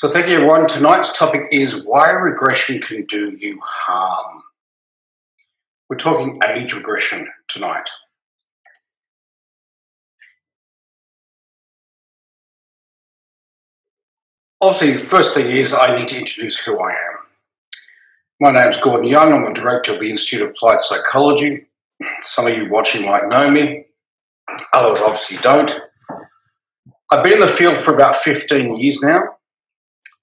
So, thank you, everyone. Tonight's topic is why regression can do you harm. We're talking age regression tonight. Obviously, the first thing is I need to introduce who I am. My name is Gordon Young. I'm the director of the Institute of Applied Psychology. Some of you watching might know me, others obviously don't. I've been in the field for about 15 years now.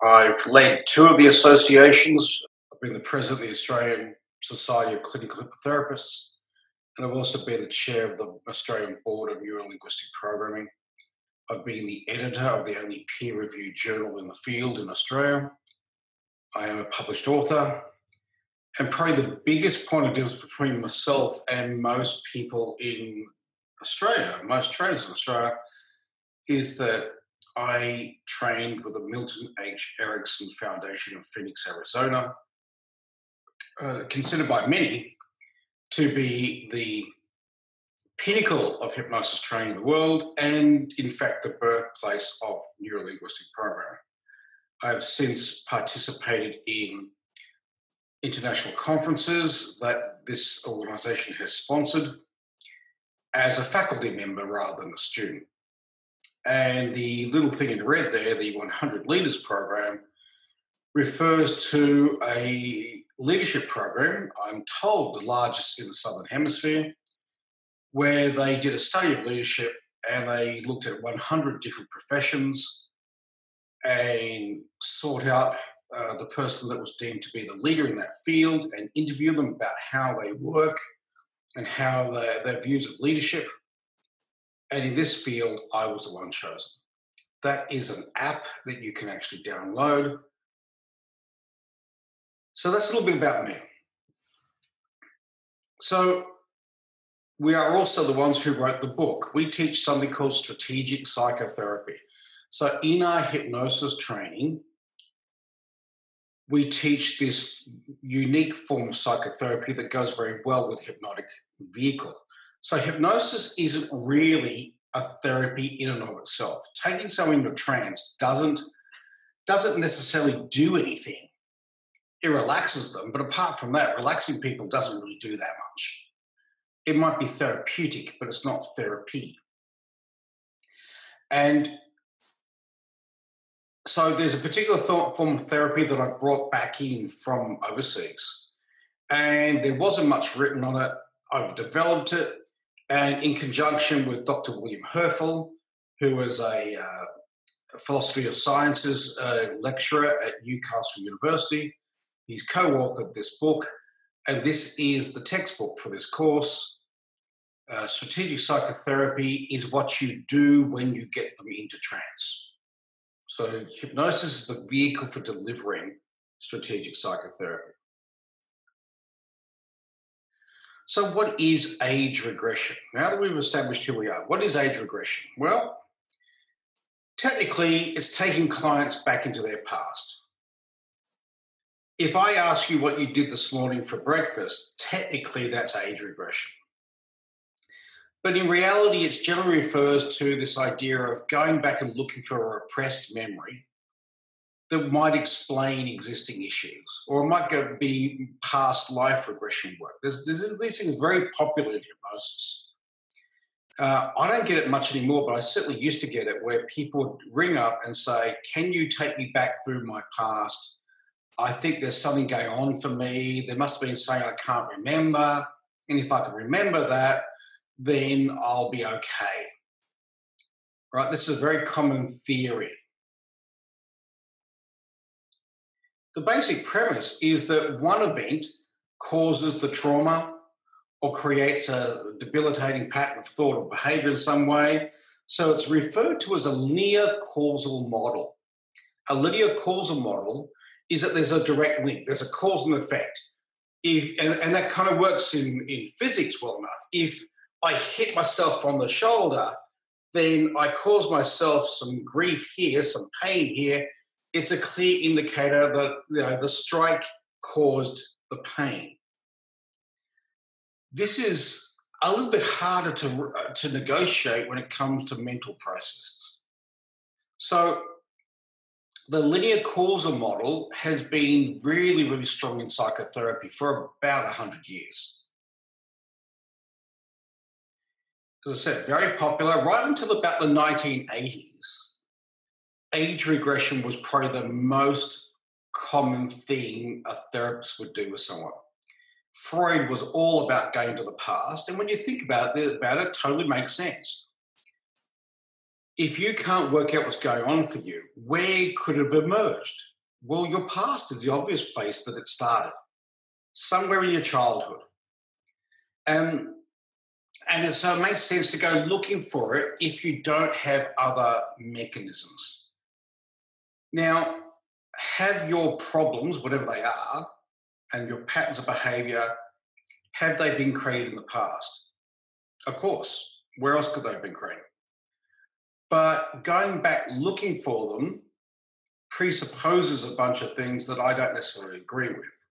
I've led two of the associations. I've been the president of the Australian Society of Clinical Hypnotherapists, and I've also been the chair of the Australian Board of Neurolinguistic Programming. I've been the editor of the only peer reviewed journal in the field in Australia. I am a published author. And probably the biggest point of difference between myself and most people in Australia, most trainers in Australia, is that I trained with the Milton H. Erickson Foundation of Phoenix, Arizona, uh, considered by many to be the pinnacle of hypnosis training in the world and, in fact, the birthplace of neurolinguistic programming. I've since participated in international conferences that this organization has sponsored as a faculty member rather than a student. And the little thing in red there, the 100 Leaders Program, refers to a leadership program, I'm told the largest in the Southern Hemisphere, where they did a study of leadership and they looked at 100 different professions and sought out uh, the person that was deemed to be the leader in that field and interviewed them about how they work and how their views of leadership and in this field, I was the one chosen. That is an app that you can actually download. So that's a little bit about me. So we are also the ones who wrote the book. We teach something called strategic psychotherapy. So in our hypnosis training, we teach this unique form of psychotherapy that goes very well with hypnotic vehicle. So hypnosis isn't really a therapy in and of itself. Taking someone into trance doesn't doesn't necessarily do anything. It relaxes them, but apart from that, relaxing people doesn't really do that much. It might be therapeutic, but it's not therapy. And so there's a particular form of therapy that I brought back in from overseas. And there wasn't much written on it. I've developed it and in conjunction with Dr. William Herfel, who was a uh, philosophy of sciences uh, lecturer at Newcastle University. He's co authored this book, and this is the textbook for this course. Uh, strategic psychotherapy is what you do when you get them into trance. So, hypnosis is the vehicle for delivering strategic psychotherapy. So, what is age regression? Now that we've established who we are, what is age regression? Well, technically, it's taking clients back into their past. If I ask you what you did this morning for breakfast, technically that's age regression. But in reality, it generally refers to this idea of going back and looking for a repressed memory that might explain existing issues, or it might go be past life regression work. There's, there's these things very popular in hypnosis. Uh, I don't get it much anymore, but I certainly used to get it where people would ring up and say, Can you take me back through my past? I think there's something going on for me. There must have been something I can't remember. And if I can remember that, then I'll be okay. Right? This is a very common theory. The basic premise is that one event causes the trauma or creates a debilitating pattern of thought or behavior in some way. So it's referred to as a linear causal model. A linear causal model is that there's a direct link, there's a cause and effect. If, and, and that kind of works in, in physics well enough. If I hit myself on the shoulder, then I cause myself some grief here, some pain here, it's a clear indicator that you know, the strike caused the pain. This is a little bit harder to, uh, to negotiate when it comes to mental processes. So, the linear causal model has been really, really strong in psychotherapy for about 100 years. As I said, very popular right until about the 1980s. Age regression was probably the most common thing a therapist would do with someone. Freud was all about going to the past, and when you think about it, about it, totally makes sense if you can't work out what's going on for you, where could it have emerged? Well, your past is the obvious place that it started, somewhere in your childhood. And and so it makes sense to go looking for it if you don't have other mechanisms. Now, have your problems, whatever they are, and your patterns of behavior, have they been created in the past? Of course. Where else could they have been created? But going back looking for them presupposes a bunch of things that I don't necessarily agree with.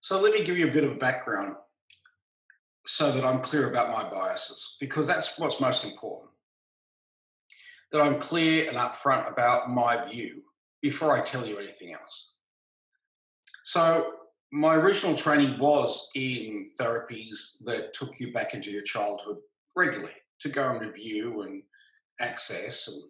So let me give you a bit of background so that I'm clear about my biases, because that's what's most important. That I'm clear and upfront about my view before I tell you anything else. So, my original training was in therapies that took you back into your childhood regularly to go and review and access. And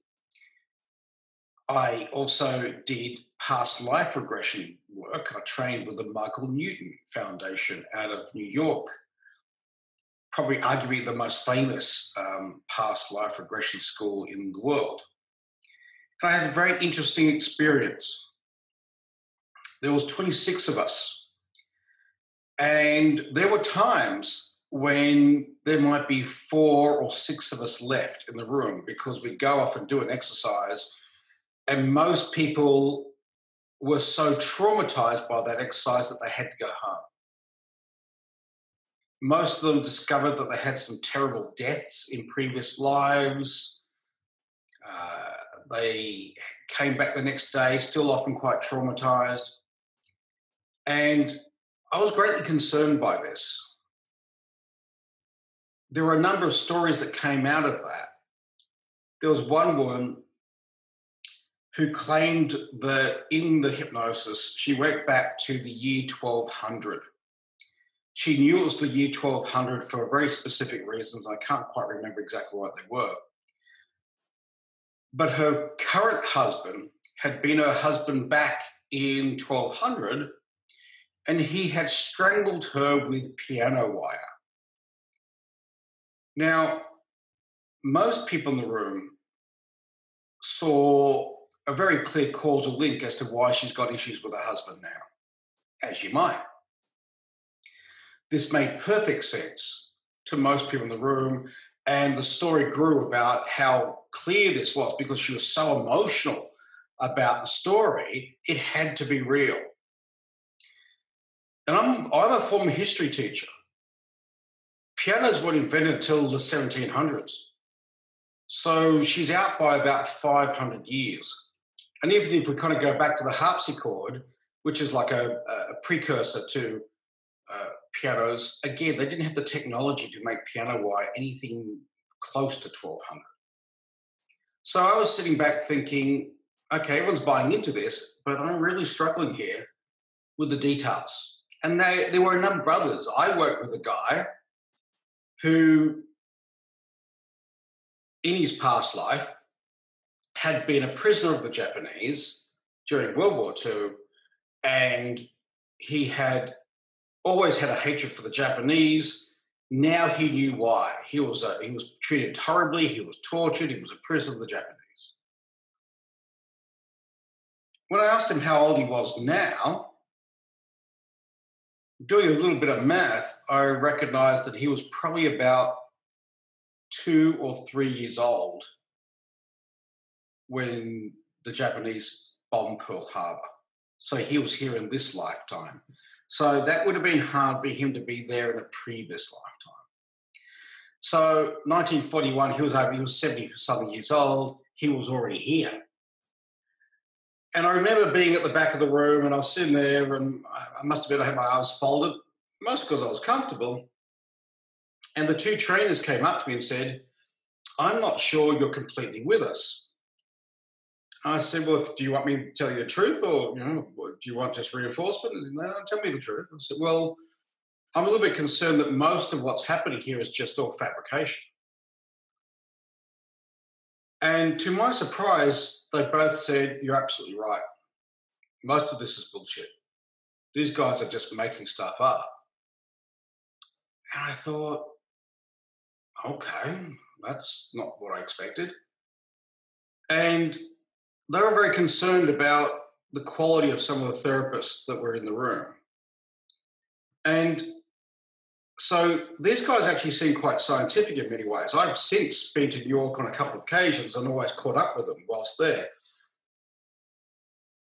I also did past life regression work. I trained with the Michael Newton Foundation out of New York, probably arguably the most famous um, past life regression school in the world. And I had a very interesting experience. There was 26 of us. And there were times when there might be four or six of us left in the room because we'd go off and do an exercise, and most people were so traumatized by that exercise that they had to go home. Most of them discovered that they had some terrible deaths in previous lives. Uh, they came back the next day, still often quite traumatized. And I was greatly concerned by this there were a number of stories that came out of that. There was one woman who claimed that in the hypnosis, she went back to the year 1200. She knew it was the year 1200 for very specific reasons. I can't quite remember exactly what they were. But her current husband had been her husband back in 1200, and he had strangled her with piano wire. Now, most people in the room saw a very clear causal link as to why she's got issues with her husband now, as you might. This made perfect sense to most people in the room, and the story grew about how clear this was because she was so emotional about the story, it had to be real. And I'm, I'm a former history teacher pianos weren't invented until the 1700s. So she's out by about 500 years. And even if we kind of go back to the harpsichord, which is like a, a precursor to uh, pianos, again, they didn't have the technology to make piano wire anything close to 1200. So I was sitting back thinking, okay, everyone's buying into this, but I'm really struggling here with the details. And they, there were a number of others. I worked with a guy who, in his past life, had been a prisoner of the Japanese during World War II, and he had always had a hatred for the Japanese. Now he knew why. He was a, he was treated horribly. He was tortured. He was a prisoner of the Japanese. When I asked him how old he was now, doing a little bit of math, I recognized that he was probably about two or three years old when the Japanese bombed Pearl Harbor. So he was here in this lifetime. So that would have been hard for him to be there in a previous lifetime. So 1941, he was over, he was 70 something years old. He was already here. And I remember being at the back of the room and I was sitting there and I must have been, I had my arms folded, most because I was comfortable. And the two trainers came up to me and said, I'm not sure you're completely with us. I said, well, do you want me to tell you the truth or, you know, do you want just reinforcement? And they, No, tell me the truth. I said, well, I'm a little bit concerned that most of what's happening here is just all fabrication. And to my surprise, they both said, You're absolutely right. Most of this is bullshit. These guys are just making stuff up. And I thought, okay, that's not what I expected. And they were very concerned about the quality of some of the therapists that were in the room. And so these guys actually seem quite scientific in many ways. I've since been to New York on a couple of occasions and always caught up with them whilst there.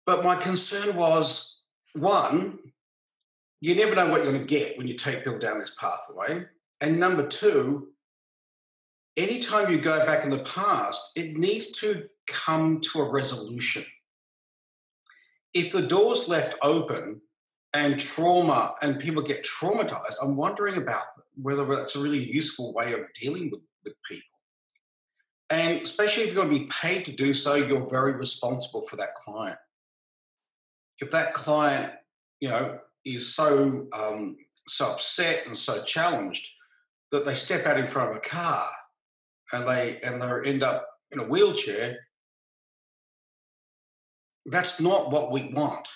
But my concern was one, you never know what you're going to get when you take people down this pathway. And number two, anytime you go back in the past, it needs to come to a resolution. If the door's left open and trauma and people get traumatized, I'm wondering about whether that's a really useful way of dealing with, with people. And especially if you're going to be paid to do so, you're very responsible for that client. If that client, you know, is so um, so upset and so challenged that they step out in front of a car and they and they end up in a wheelchair, that's not what we want,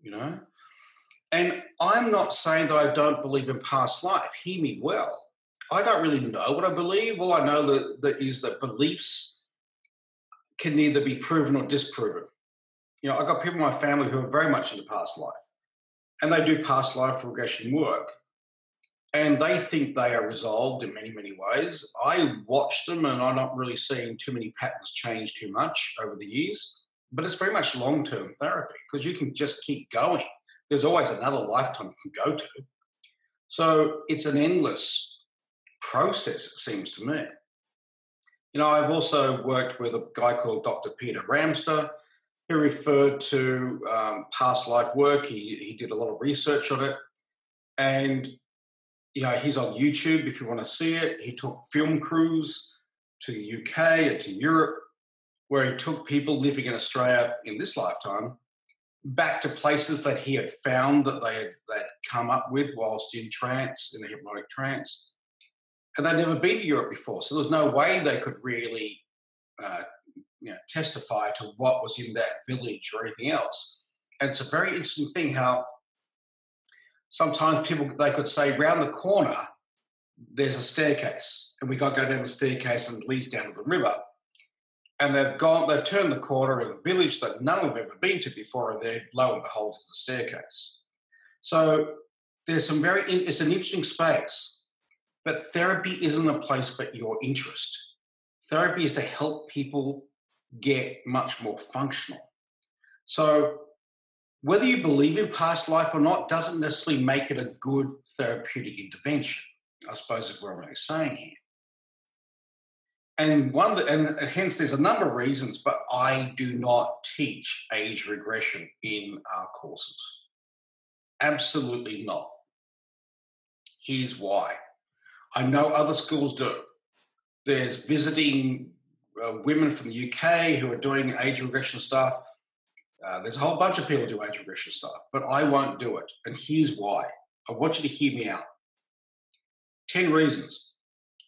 you know. And I'm not saying that I don't believe in past life. Hear me well. I don't really know what I believe. All I know that, that is that beliefs can neither be proven or disproven. You know, I've got people in my family who are very much into past life, and they do past life regression work, and they think they are resolved in many, many ways. I watch them, and I'm not really seeing too many patterns change too much over the years. But it's very much long term therapy because you can just keep going there's always another lifetime you can go to. So it's an endless process, it seems to me. You know, I've also worked with a guy called Dr. Peter Ramster, who referred to um, past life work. He, he did a lot of research on it. And, you know, he's on YouTube if you want to see it. He took film crews to the UK and to Europe, where he took people living in Australia in this lifetime back to places that he had found that they had that come up with whilst in trance, in a hypnotic trance. And they'd never been to Europe before. So there was no way they could really uh, you know, testify to what was in that village or anything else. And it's a very interesting thing how sometimes people they could say round the corner there's a staircase and we got to go down the staircase and leads down to the river and they've gone, they've turned the corner in a village that none of them have ever been to before, and there, lo and behold, is the staircase. So there's some very, it's an interesting space, but therapy isn't a place for your interest. Therapy is to help people get much more functional. So whether you believe in past life or not doesn't necessarily make it a good therapeutic intervention. I suppose is what I'm really saying here. And one the, and hence there's a number of reasons but i do not teach age regression in our courses. Absolutely not. Here's why. I know other schools do. There's visiting uh, women from the uk who are doing age regression stuff uh, there's a whole bunch of people do age regression stuff but i won't do it and here's why i want you to hear me out 10 reasons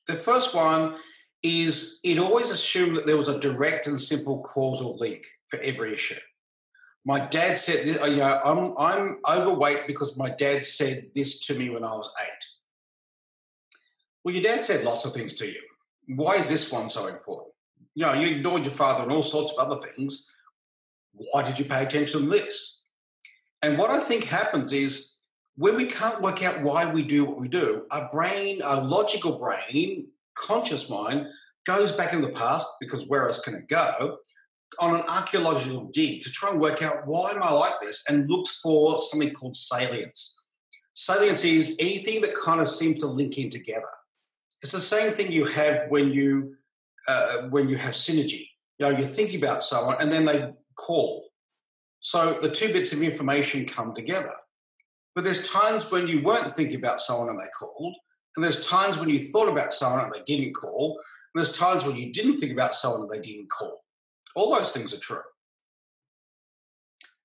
the first one is it always assumed that there was a direct and simple causal link for every issue. My dad said, you know, I'm, I'm overweight because my dad said this to me when I was eight. Well, your dad said lots of things to you. Why is this one so important? You know, you ignored your father and all sorts of other things. Why did you pay attention to this? And what I think happens is when we can't work out why we do what we do, our brain, our logical brain, conscious mind goes back in the past because where else can it go on an archaeological dig to try and work out why am I like this and looks for something called salience. Salience is anything that kind of seems to link in together. It's the same thing you have when you uh, when you have synergy. You know, you're thinking about someone and then they call. So the two bits of information come together. But there's times when you weren't thinking about someone and they called, and there's times when you thought about someone and they didn't call. And there's times when you didn't think about someone and they didn't call. All those things are true.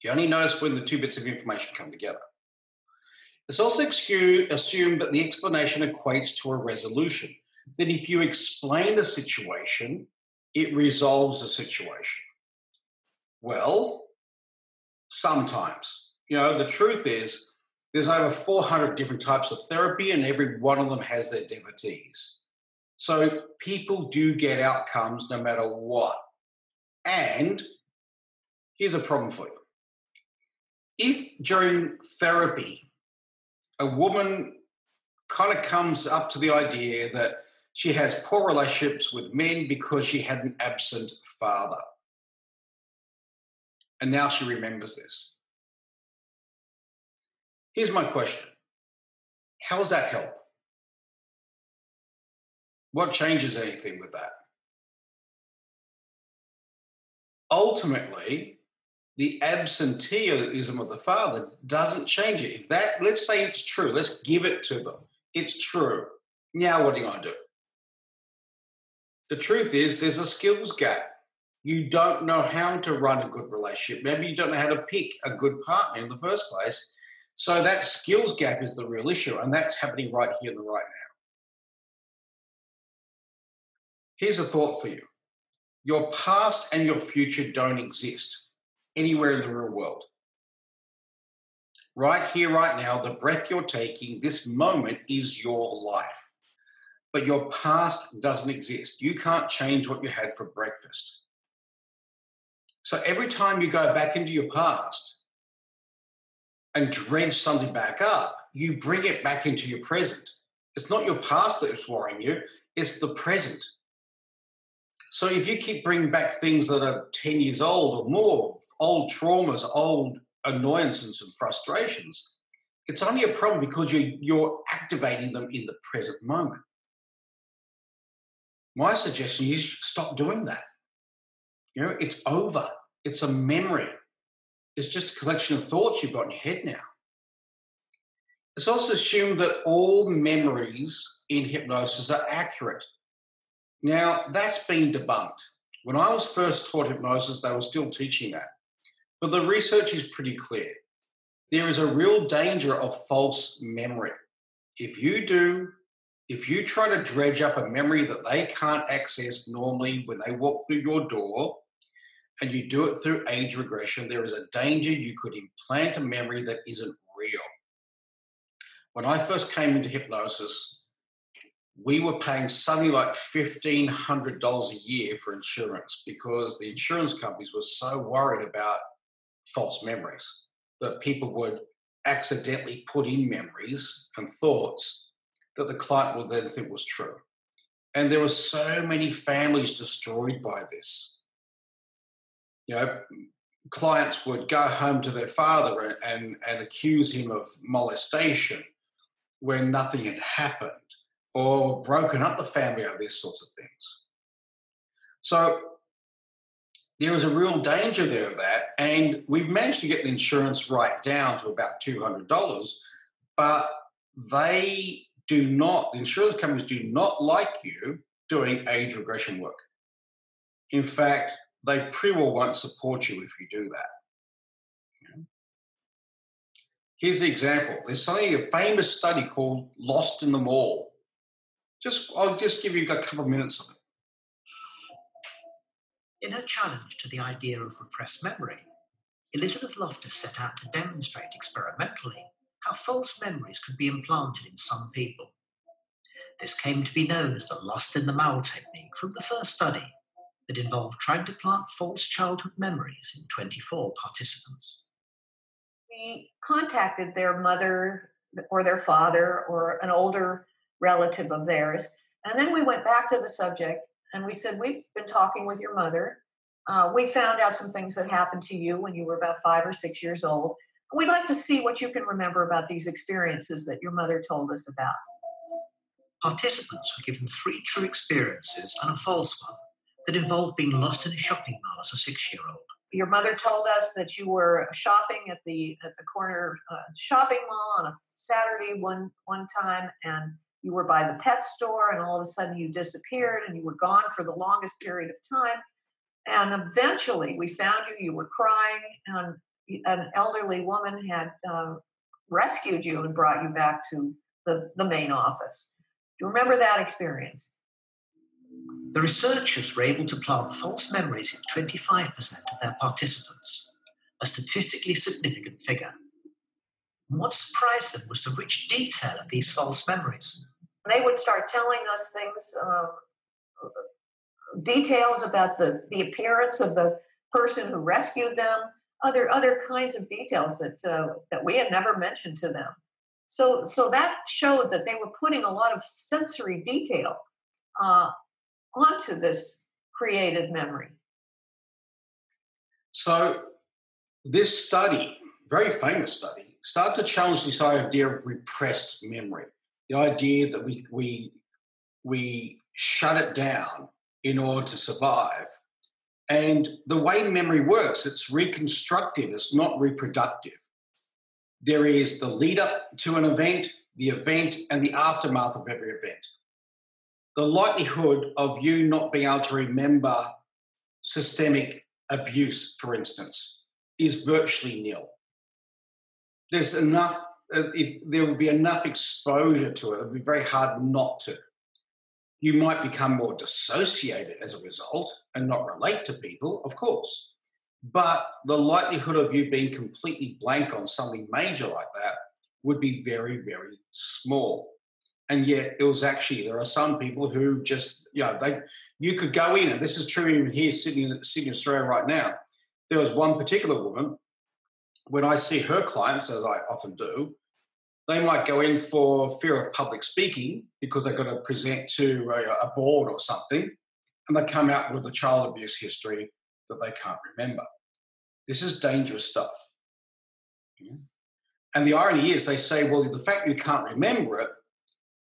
You only notice when the two bits of information come together. It's also assumed that the explanation equates to a resolution, that if you explain a situation, it resolves a situation. Well, sometimes. You know, the truth is, there's over 400 different types of therapy, and every one of them has their devotees. So people do get outcomes no matter what. And here's a problem for you. If during therapy, a woman kind of comes up to the idea that she has poor relationships with men because she had an absent father, and now she remembers this. Here's my question How does that help? What changes anything with that? Ultimately, the absenteeism of the father doesn't change it. If that, let's say it's true, let's give it to them. It's true. Now, what are you going to do? The truth is, there's a skills gap. You don't know how to run a good relationship. Maybe you don't know how to pick a good partner in the first place. So that skills gap is the real issue, and that's happening right here the right now. Here's a thought for you your past and your future don't exist anywhere in the real world. Right here, right now, the breath you're taking, this moment is your life. But your past doesn't exist. You can't change what you had for breakfast. So every time you go back into your past and dredge something back up, you bring it back into your present. It's not your past that's worrying you, it's the present. So if you keep bringing back things that are 10 years old or more, old traumas, old annoyances and frustrations, it's only a problem because you're, you're activating them in the present moment. My suggestion is stop doing that. You know, it's over. It's a memory. It's just a collection of thoughts you've got in your head now. It's also assumed that all memories in hypnosis are accurate. Now, that's been debunked. When I was first taught hypnosis, they were still teaching that. But the research is pretty clear. There is a real danger of false memory. If you do, if you try to dredge up a memory that they can't access normally when they walk through your door, and you do it through age regression, there is a danger you could implant a memory that isn't real. When I first came into hypnosis, we were paying something like $1,500 a year for insurance because the insurance companies were so worried about false memories that people would accidentally put in memories and thoughts that the client would then think was true. And there were so many families destroyed by this. You know, clients would go home to their father and, and, accuse him of molestation when nothing had happened or broken up the family over these sorts of things. So there is a real danger there of that. And we've managed to get the insurance right down to about $200, but they do not, the insurance companies do not like you doing age regression work. In fact, they well won't support you if you do that. Here's the example. There's something, a famous study called Lost in the Mall just, I'll just give you a couple of minutes of it. In her challenge to the idea of repressed memory, Elizabeth Loftus set out to demonstrate experimentally how false memories could be implanted in some people. This came to be known as the lost in the mall technique from the first study that involved trying to plant false childhood memories in 24 participants. We contacted their mother or their father or an older relative of theirs. And then we went back to the subject and we said, We've been talking with your mother. Uh, we found out some things that happened to you when you were about five or six years old. We'd like to see what you can remember about these experiences that your mother told us about. Participants were given three true experiences and a false one that involved being lost in a shopping mall as a six year old. Your mother told us that you were shopping at the at the corner uh, shopping mall on a Saturday one one time, and you were by the pet store and all of a sudden you disappeared and you were gone for the longest period of time. And eventually we found you, you were crying, and an elderly woman had uh, rescued you and brought you back to the, the main office. Do you remember that experience? The researchers were able to plant false memories in 25% of their participants, a statistically significant figure. And what surprised them was the rich detail of these false memories. They would start telling us things, uh, details about the, the appearance of the person who rescued them, other other kinds of details that uh, that we had never mentioned to them. So so that showed that they were putting a lot of sensory detail uh, onto this created memory. So this study, very famous study, started to challenge this idea of repressed memory. The idea that we we we shut it down in order to survive. And the way memory works, it's reconstructive, it's not reproductive. There is the lead up to an event, the event, and the aftermath of every event. The likelihood of you not being able to remember systemic abuse, for instance, is virtually nil. There's enough, uh, if there would be enough exposure to it, it would be very hard not to you might become more dissociated as a result and not relate to people, of course. But the likelihood of you being completely blank on something major like that would be very, very small. And yet, it was actually there are some people who just you know they you could go in, and this is true even here sitting in Sydney, Australia right now. There was one particular woman when I see her clients, as I often do, they might go in for fear of public speaking because they've got to present to a, a board or something, and they come out with a child abuse history that they can't remember. This is dangerous stuff. Hmm? And the irony is, they say, well, the fact you can't remember it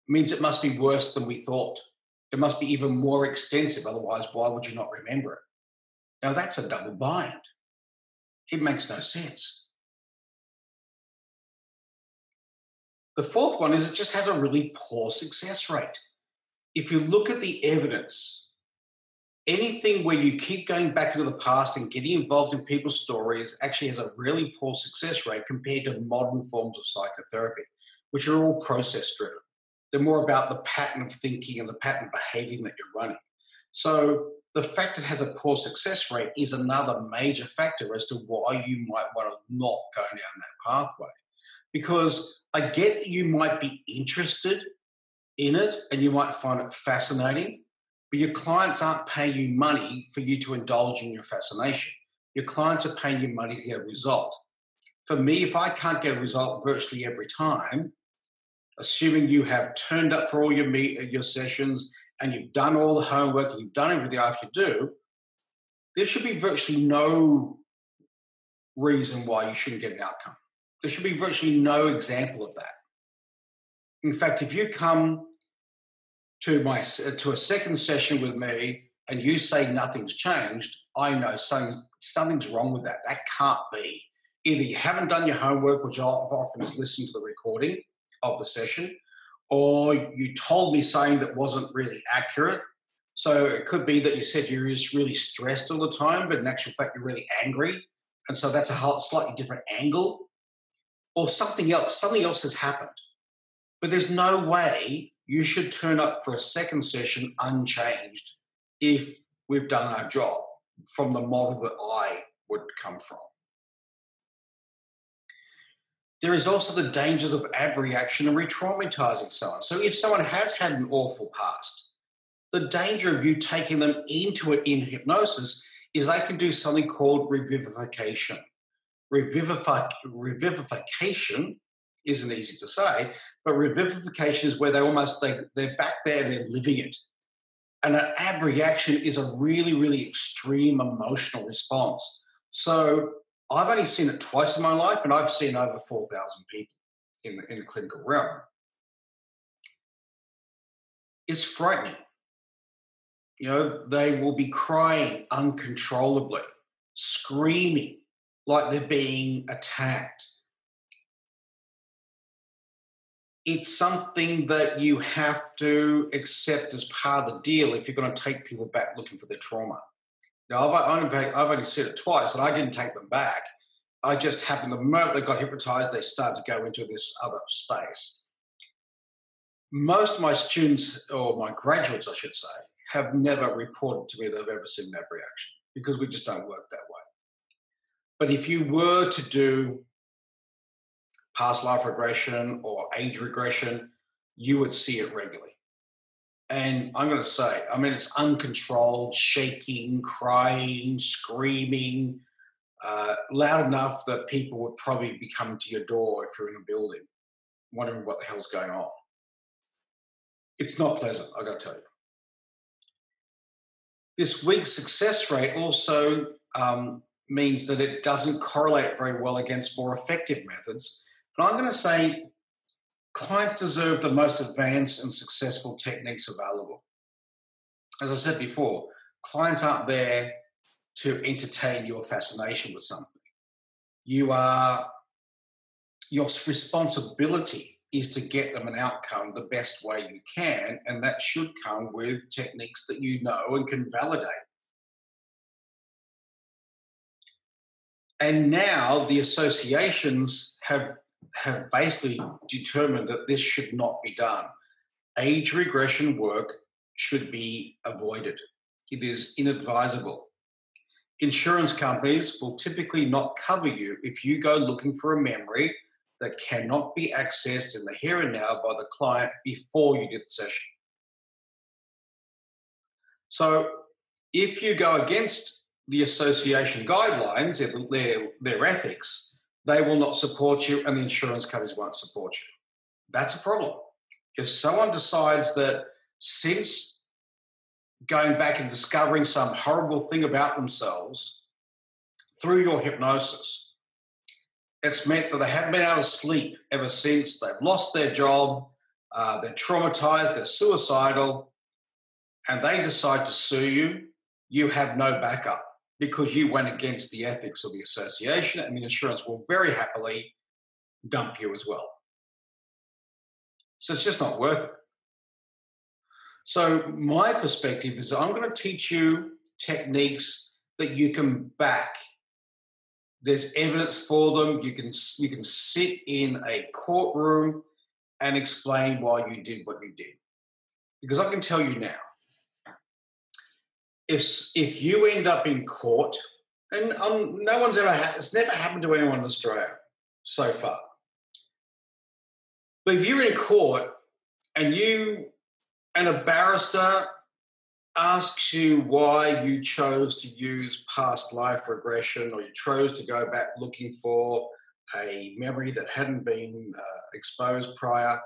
means it must be worse than we thought. It must be even more extensive. Otherwise, why would you not remember it? Now, that's a double bind. It makes no sense. The fourth one is it just has a really poor success rate. If you look at the evidence, anything where you keep going back into the past and getting involved in people's stories actually has a really poor success rate compared to modern forms of psychotherapy, which are all process driven. They're more about the pattern of thinking and the pattern of behaving that you're running. So the fact it has a poor success rate is another major factor as to why you might want to not go down that pathway because I get that you might be interested in it and you might find it fascinating, but your clients aren't paying you money for you to indulge in your fascination. Your clients are paying you money to get a result. For me, if I can't get a result virtually every time, assuming you have turned up for all your meet, uh, your sessions and you've done all the homework and you've done everything I have to do, there should be virtually no reason why you shouldn't get an outcome. There should be virtually no example of that. In fact, if you come to my uh, to a second session with me and you say nothing's changed, I know something's, something's wrong with that. That can't be. Either you haven't done your homework, which I've often is listen to the recording of the session, or you told me something that wasn't really accurate. So it could be that you said you're just really stressed all the time, but in actual fact you're really angry, and so that's a slightly different angle or something else, something else has happened. But there's no way you should turn up for a second session unchanged if we've done our job from the model that I would come from. There is also the dangers of abreaction and re traumatizing someone. So, if someone has had an awful past, the danger of you taking them into it in hypnosis is they can do something called revivification revivification isn't easy to say, but revivification is where they almost they, they're back there, and they're living it. And an abreaction is a really, really extreme emotional response. So I've only seen it twice in my life, and I've seen over 4,000 people in the, in the clinical realm. It's frightening. You know, they will be crying uncontrollably, screaming, like they're being attacked. It's something that you have to accept as part of the deal if you're going to take people back looking for their trauma. Now, I've, I've, I've only said it twice, and I didn't take them back. I just happened the moment they got hypnotized, they started to go into this other space. Most of my students, or my graduates, I should say, have never reported to me that they've ever seen that reaction because we just don't work that way. But if you were to do past life regression or age regression, you would see it regularly. And I'm going to say, I mean, it's uncontrolled, shaking, crying, screaming, uh, loud enough that people would probably be coming to your door if you're in a building, wondering what the hell's going on. It's not pleasant, I got to tell you. This weak success rate also um, means that it doesn't correlate very well against more effective methods. But I'm going to say clients deserve the most advanced and successful techniques available. As I said before, clients aren't there to entertain your fascination with something. You are, your responsibility is to get them an outcome the best way you can, and that should come with techniques that you know and can validate. And now the associations have have basically determined that this should not be done. Age regression work should be avoided. It is inadvisable. Insurance companies will typically not cover you if you go looking for a memory that cannot be accessed in the here and now by the client before you did the session. So if you go against the association guidelines, their, their ethics, they will not support you and the insurance companies won't support you. That's a problem. If someone decides that since going back and discovering some horrible thing about themselves through your hypnosis, it's meant that they haven't been able to sleep ever since, they've lost their job, uh, they're traumatized, they're suicidal, and they decide to sue you, you have no backup because you went against the ethics of the association, and the insurance will very happily dump you as well. So it's just not worth it. So, my perspective is I'm going to teach you techniques that you can back. There's evidence for them. You can, you can sit in a courtroom and explain why you did what you did. Because I can tell you now, if if you end up in court, and um, no one's ever had, it's never happened to anyone in Australia so far. But if you're in court and you and a barrister asks you why you chose to use past life regression or you chose to go back looking for a memory that hadn't been uh, exposed prior,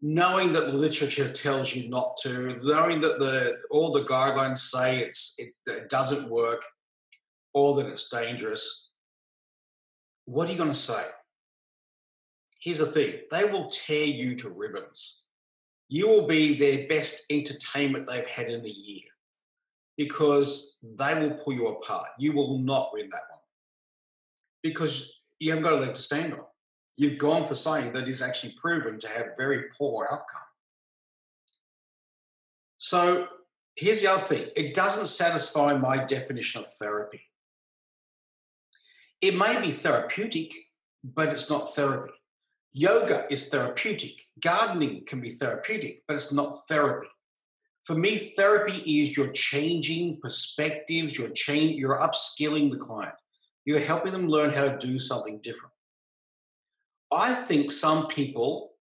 knowing that the literature tells you not to, knowing that the all the guidelines say it's it, it doesn't work, or that it's dangerous, what are you going to say? Here's the thing: they will tear you to ribbons. You will be their best entertainment they've had in a year because they will pull you apart. You will not win that one because you haven't got a leg to stand on you've gone for something that is actually proven to have very poor outcome. So here's the other thing it doesn't satisfy my definition of therapy. It may be therapeutic, but it's not therapy. Yoga is therapeutic. Gardening can be therapeutic, but it's not therapy. For me, therapy is you're changing perspectives, you're change, you're upskilling the client. You're helping them learn how to do something different. I think some people,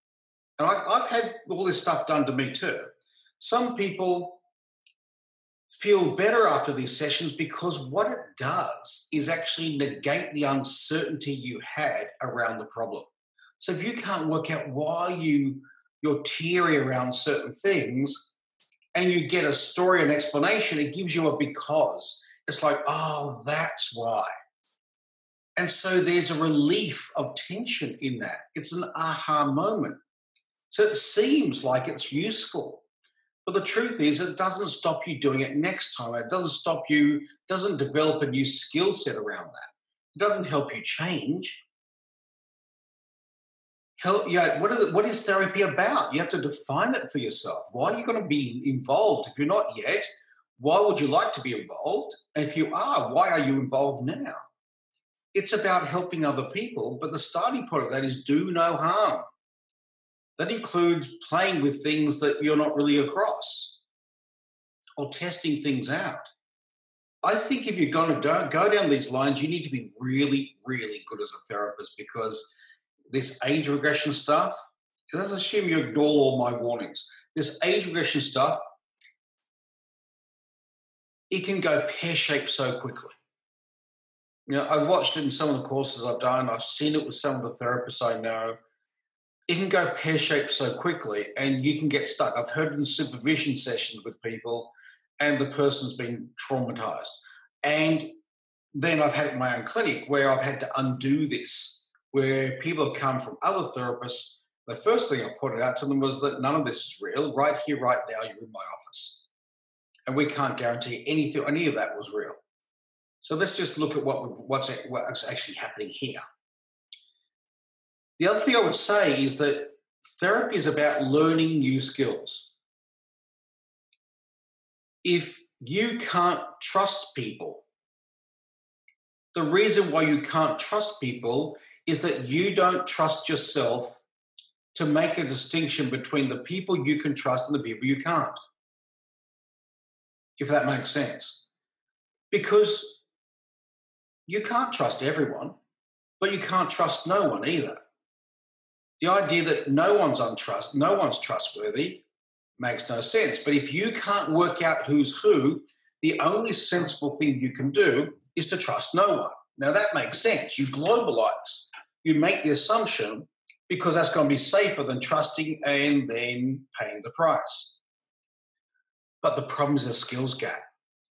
and I, have had all this stuff done to me too, some people feel better after these sessions because what it does is actually negate the uncertainty you had around the problem. So if you can't work out why you you're teary around certain things and you get a story and explanation, it gives you a because. It's like, oh, that's why. And so there's a relief of tension in that. It's an aha moment. So it seems like it's useful. But the truth is, it doesn't stop you doing it next time. It doesn't stop you, doesn't develop a new skill set around that. It doesn't help you change. Help, yeah, what, the, what is therapy about? You have to define it for yourself. Why are you going to be involved if you're not yet? why would you like to be involved? And if you are, why are you involved now? It's about helping other people, but the starting point of that is do no harm. That includes playing with things that you're not really across or testing things out. I think if you're going to go down these lines, you need to be really, really good as a therapist because this age regression stuff, let's assume you ignore all my warnings. This age regression stuff, it can go pear shaped so quickly. You know, I've watched it in some of the courses I've done. I've seen it with some of the therapists I know. It can go pear shaped so quickly, and you can get stuck. I've heard in supervision sessions with people, and the person's been traumatized. And then I've had it in my own clinic where I've had to undo this, where people have come from other therapists. The first thing I pointed out to them was that none of this is real. Right here, right now, you're in my office. And we can't guarantee anything, any of that was real. So let's just look at what what's, what's actually happening here. The other thing I would say is that therapy is about learning new skills. If you can't trust people, the reason why you can't trust people is that you don't trust yourself to make a distinction between the people you can trust and the people you can't. If that makes sense. Because you can't trust everyone, but you can't trust no one either. The idea that no one's untrust, no one's trustworthy makes no sense. But if you can't work out who's who, the only sensible thing you can do is to trust no one. Now that makes sense. You globalize. You make the assumption because that's going to be safer than trusting and then paying the price. But the problem is a skills gap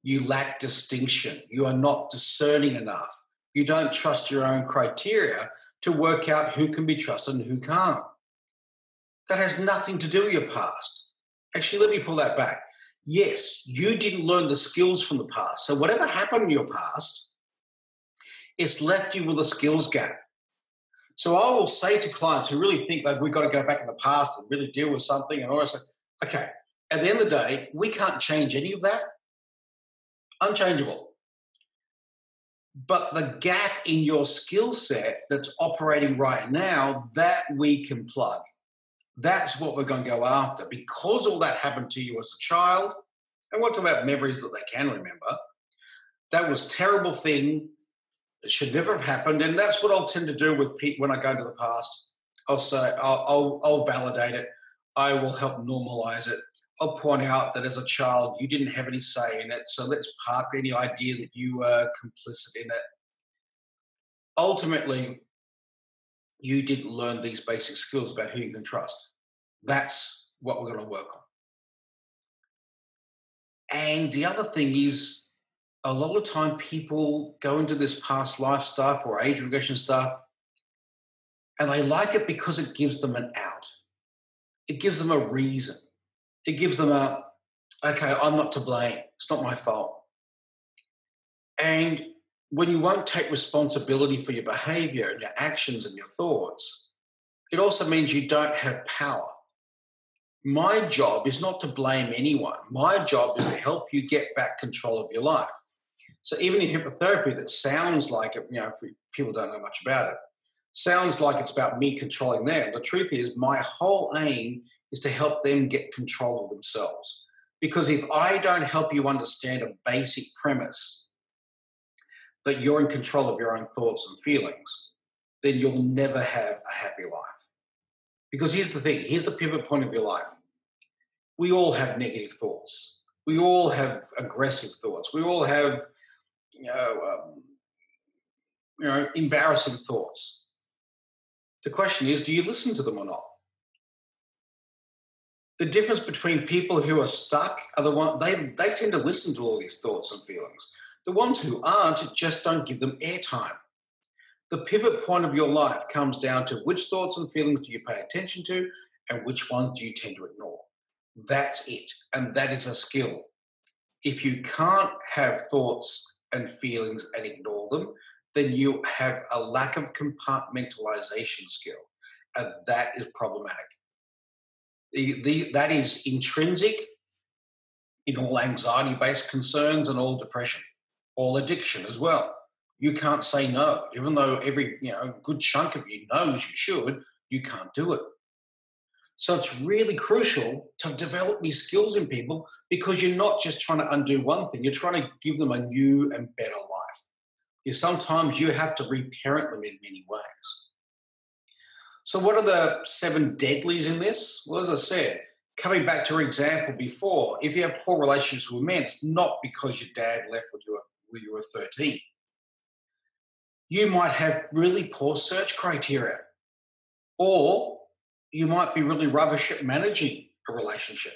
you lack distinction. You are not discerning enough. You don't trust your own criteria to work out who can be trusted and who can't. That has nothing to do with your past. Actually, let me pull that back. Yes, you didn't learn the skills from the past. So, whatever happened in your past, it's left you with a skills gap. So, I will say to clients who really think that we've got to go back in the past and really deal with something, and always say, okay, at the end of the day, we can't change any of that unchangeable. But the gap in your skill set that's operating right now, that we can plug. That's what we're going to go after. Because all that happened to you as a child, and we're talking about memories that they can remember, that was terrible thing. It should never have happened. And that's what I'll tend to do with Pete when I go into the past. I'll say, I'll, I'll, I'll validate it. I will help normalize it. I'll point out that as a child you didn't have any say in it, so let's park any idea that you were complicit in it. Ultimately, you didn't learn these basic skills about who you can trust. That's what we're going to work on. And the other thing is, a lot of time people go into this past life stuff or age regression stuff, and they like it because it gives them an out. It gives them a reason it gives them a, okay, I'm not to blame. It's not my fault. And when you won't take responsibility for your behavior and your actions and your thoughts, it also means you don't have power. My job is not to blame anyone. My job is to help you get back control of your life. So even in hypnotherapy, that sounds like it, you know, people don't know much about it, sounds like it's about me controlling them. The truth is, my whole aim is to help them get control of themselves. Because if I don't help you understand a basic premise that you're in control of your own thoughts and feelings, then you'll never have a happy life. Because here's the thing here's the pivot point of your life. We all have negative thoughts. We all have aggressive thoughts. We all have, you know, um, you know, embarrassing thoughts. The question is, do you listen to them or not? The difference between people who are stuck are the one they they tend to listen to all these thoughts and feelings. The ones who aren't just don't give them airtime. The pivot point of your life comes down to which thoughts and feelings do you pay attention to and which ones do you tend to ignore. That's it. And that is a skill. If you can't have thoughts and feelings and ignore them, then you have a lack of compartmentalization skill. And that is problematic. The, the, that is intrinsic in all anxiety based concerns and all depression, all addiction as well. You can't say no, even though every you know good chunk of you knows you should. You can't do it. So it's really crucial to develop these skills in people because you're not just trying to undo one thing, you're trying to give them a new and better life. You sometimes you have to reparent them in many ways. So what are the seven deadlies in this? Well, as I said, coming back to our example before, if you have poor relationships with men, it's not because your dad left when you were, when you were 13. You might have really poor search criteria or you might be really rubbish at managing a relationship.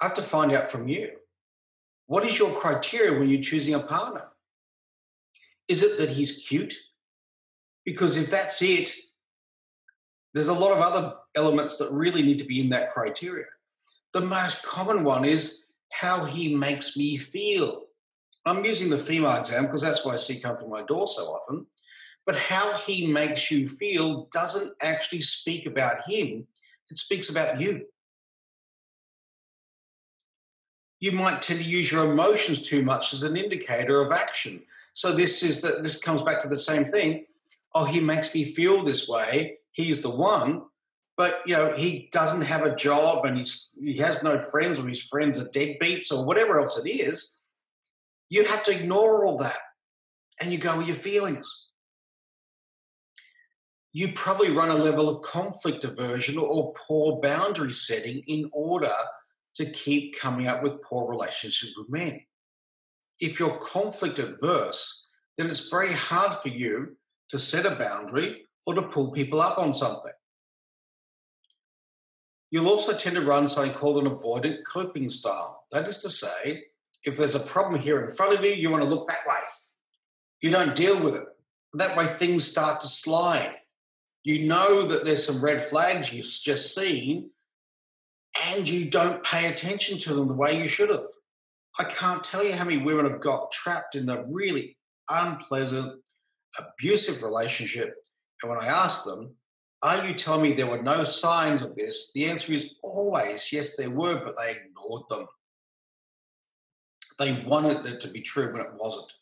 I have to find out from you. What is your criteria when you're choosing a partner? Is it that he's cute? Because if that's it, there's a lot of other elements that really need to be in that criteria. The most common one is how he makes me feel. I'm using the female example because that's why I see come through my door so often. But how he makes you feel doesn't actually speak about him, it speaks about you. You might tend to use your emotions too much as an indicator of action. So this is that this comes back to the same thing. Oh, he makes me feel this way. He's the one, but you know he doesn't have a job and he's he has no friends or his friends are deadbeats or whatever else it is. You have to ignore all that, and you go with your feelings you probably run a level of conflict aversion or poor boundary setting in order to keep coming up with poor relationships with men. If you're conflict adverse, then it's very hard for you to set a boundary or to pull people up on something. You'll also tend to run something called an avoidant coping style. That is to say, if there's a problem here in front of you, you want to look that way. You don't deal with it. That way, things start to slide you know that there's some red flags you've just seen, and you don't pay attention to them the way you should have. I can't tell you how many women have got trapped in a really unpleasant, abusive relationship. And when I ask them, Are you telling me there were no signs of this? The answer is always yes, there were, but they ignored them. They wanted it to be true when it wasn't.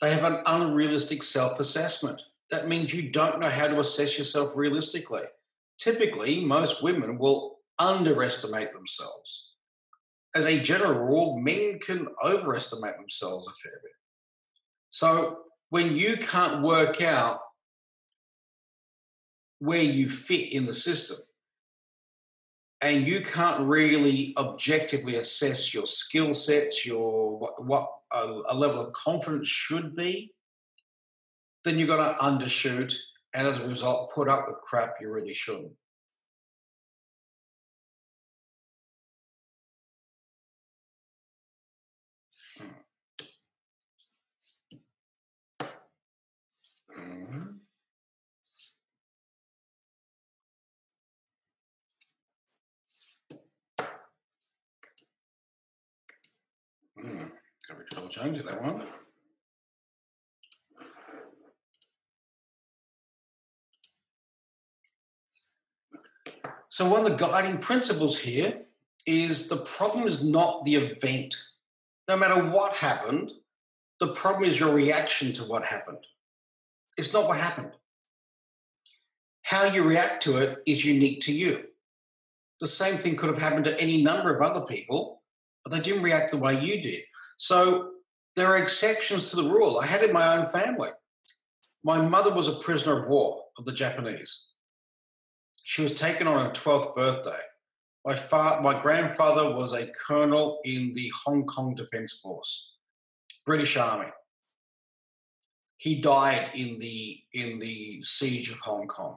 They have an unrealistic self assessment that means you don't know how to assess yourself realistically. Typically, most women will underestimate themselves. As a general rule, men can overestimate themselves a fair bit. So when you can't work out where you fit in the system, and you can't really objectively assess your skill sets, your what, what a, a level of confidence should be, then you're going to undershoot and as a result put up with crap you really shouldn't. Mm-hmm. That one. So, one of the guiding principles here is the problem is not the event. No matter what happened, the problem is your reaction to what happened. It's not what happened. How you react to it is unique to you. The same thing could have happened to any number of other people, but they didn't react the way you did. So there are exceptions to the rule. I had in my own family. My mother was a prisoner of war of the Japanese. She was taken on her 12th birthday. My, fa- my grandfather was a colonel in the Hong Kong Defence Force, British Army. He died in the, in the siege of Hong Kong.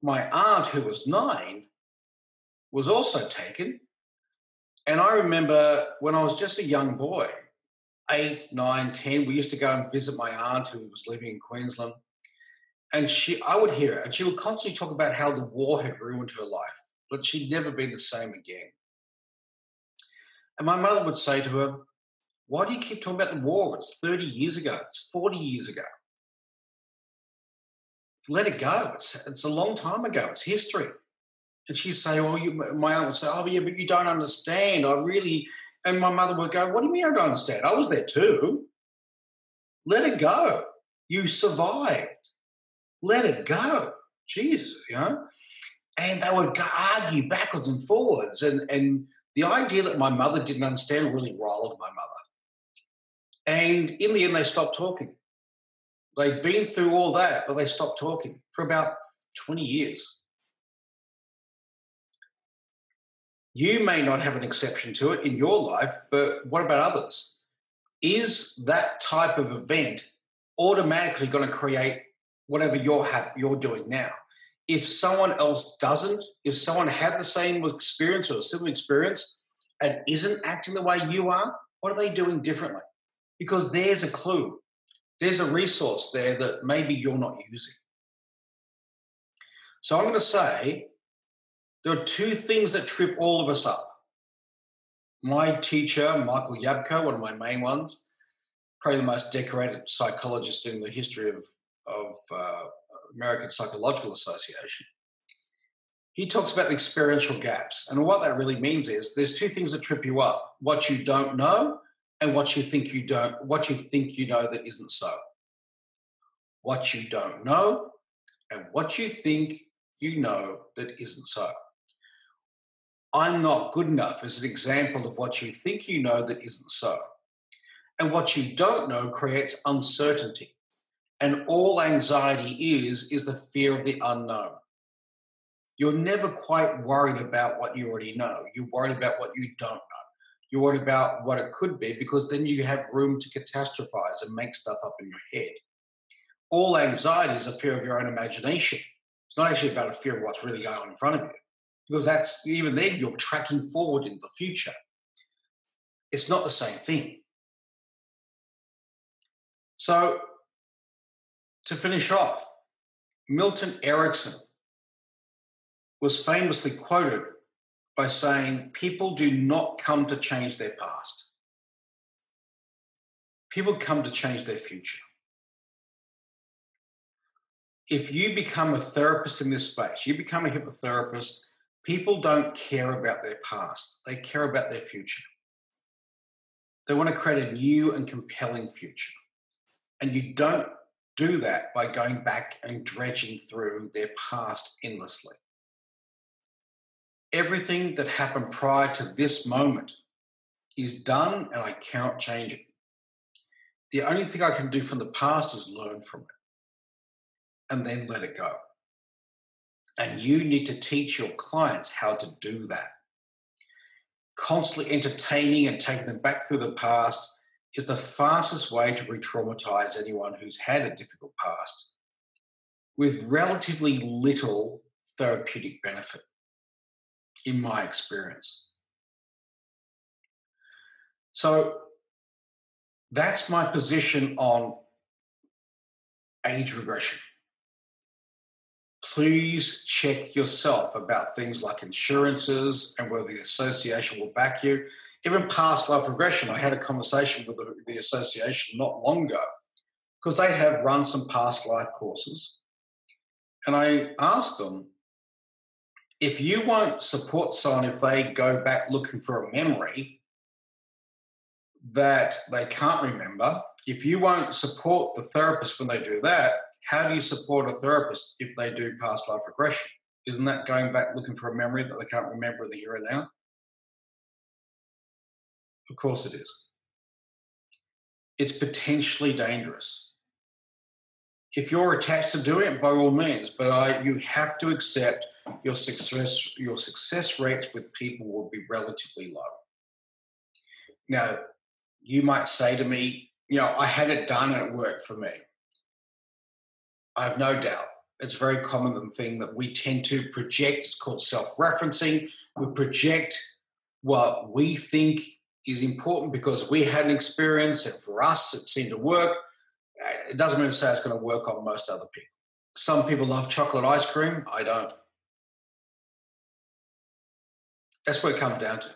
My aunt, who was nine, was also taken. And I remember when I was just a young boy, eight, nine, ten, we used to go and visit my aunt who was living in Queensland and she I would hear her and she would constantly talk about how the war had ruined her life, but she'd never been the same again. And my mother would say to her, Why do you keep talking about the war? It's 30 years ago, it's 40 years ago. Let it go. It's, it's a long time ago. It's history. And she'd say, well, you." My aunt would say, "Oh, yeah, but you don't understand. I really." And my mother would go, "What do you mean I don't understand? I was there too. Let it go. You survived. Let it go. Jesus, you know." And they would argue backwards and forwards, and and the idea that my mother didn't understand really riled my mother. And in the end, they stopped talking. They'd been through all that, but they stopped talking for about 20 years. You may not have an exception to it in your life, but what about others? Is that type of event automatically going to create whatever you're, ha- you're doing now? If someone else doesn't, if someone had the same experience or a similar experience and isn't acting the way you are, what are they doing differently? Because there's a clue, there's a resource there that maybe you're not using. So I'm going to say there are two things that trip all of us up. My teacher, Michael Yapko, one of my main ones, probably the most decorated psychologist in the history of, of uh, American Psychological Association. He talks about the experiential gaps. And what that really means is there's two things that trip you up what you don't know and what you think you don't, what you think you know that isn't so. What you don't know and what you think you know that isn't so. I'm not good enough is an example of what you think you know that isn't so. And what you don't know creates uncertainty. And all anxiety is, is the fear of the unknown. You're never quite worried about what you already know. You're worried about what you don't know. You're worried about what it could be because then you have room to catastrophize and make stuff up in your head. All anxiety is a fear of your own imagination. It's not actually about a fear of what's really going on in front of you because that's even then you're tracking forward in the future. It's not the same thing. So, to finish off, Milton Erickson was famously quoted by saying, People do not come to change their past, people come to change their future. If you become a therapist in this space, you become a hypnotherapist, people don't care about their past, they care about their future. They want to create a new and compelling future. And you don't do that by going back and dredging through their past endlessly everything that happened prior to this moment is done and I cannot change it. The only thing I can do from the past is learn from it and then let it go. And you need to teach your clients how to do that. Constantly entertaining and taking them back through the past is the fastest way to re traumatize anyone who's had a difficult past with relatively little therapeutic benefit in my experience. So that's my position on age regression. Please check yourself about things like insurances and whether the association will back you. Even past life regression, I had a conversation with the, the association not long ago because they have run some past life courses. And I asked them, if you won't support someone if they go back looking for a memory that they can't remember, if you won't support the therapist when they do that, how do you support a therapist if they do past life regression? Isn't that going back looking for a memory that they can't remember the here and now? Of course it is. It's potentially dangerous. If you're attached to doing it, by all means, but I, you have to accept your success your success rates with people will be relatively low. Now, you might say to me, you know, I had it done and it worked for me. I have no doubt. It's a very common thing that we tend to project. It's called self-referencing. We project what we think is important because we had an experience and for us it seemed to work. It doesn't mean to say it's going to work on most other people. Some people love chocolate ice cream. I don't. That's what it comes down to.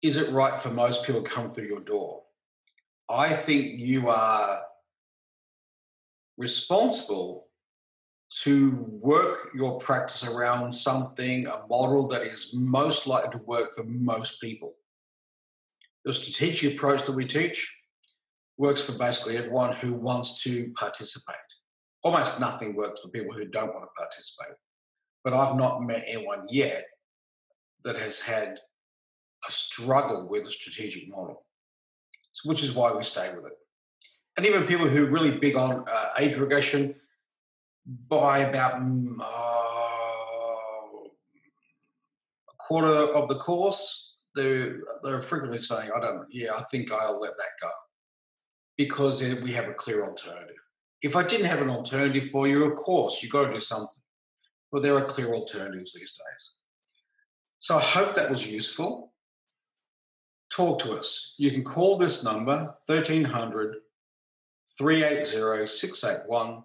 Is it right for most people to come through your door? I think you are responsible to work your practice around something, a model that is most likely to work for most people. The strategic approach that we teach works for basically everyone who wants to participate. Almost nothing works for people who don't want to participate. But I've not met anyone yet that has had a struggle with a strategic model, which is why we stay with it. And even people who are really big on uh, age regression, by about mm, uh, a quarter of the course, they're, they're frequently saying, I don't, yeah, I think I'll let that go because we have a clear alternative. If I didn't have an alternative for you, of course, you've got to do something. But there are clear alternatives these days. So I hope that was useful. Talk to us. You can call this number 1300 380 681